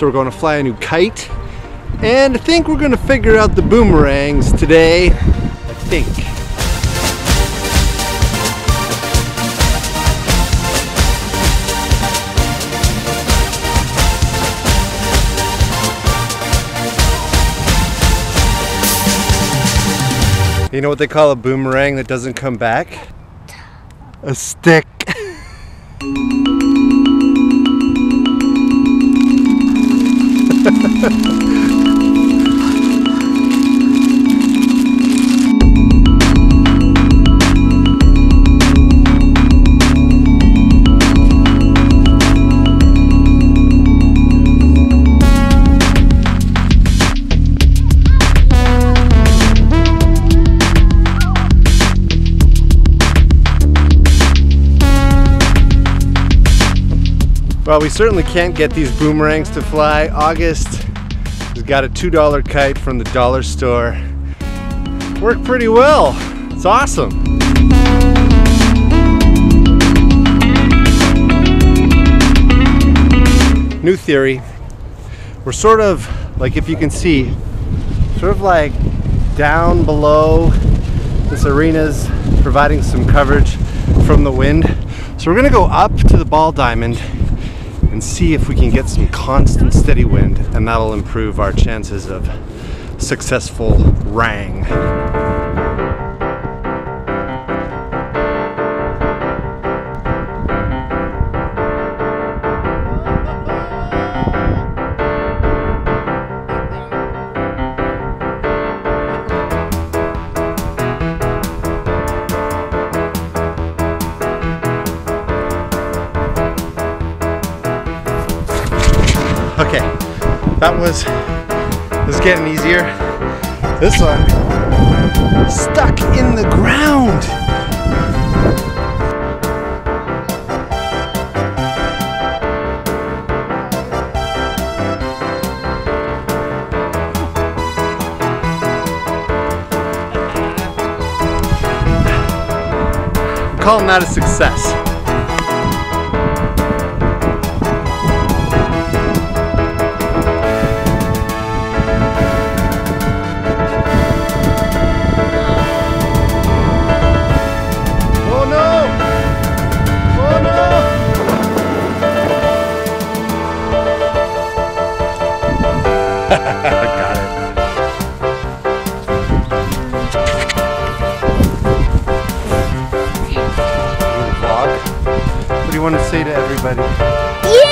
So we're going to fly a new kite. And I think we're going to figure out the boomerangs today. I think. You know what they call a boomerang that doesn't come back? A stick. Well, we certainly can't get these boomerangs to fly. August has got a $2 kite from the dollar store. Worked pretty well. It's awesome. New theory. We're sort of, like if you can see, sort of like down below this arena's providing some coverage from the wind. So we're gonna go up to the ball diamond and see if we can get some constant steady wind and that'll improve our chances of successful rang. Okay, that was, this is getting easier. This one, stuck in the ground. Calling that a success. What do you want to say to everybody? Yeah!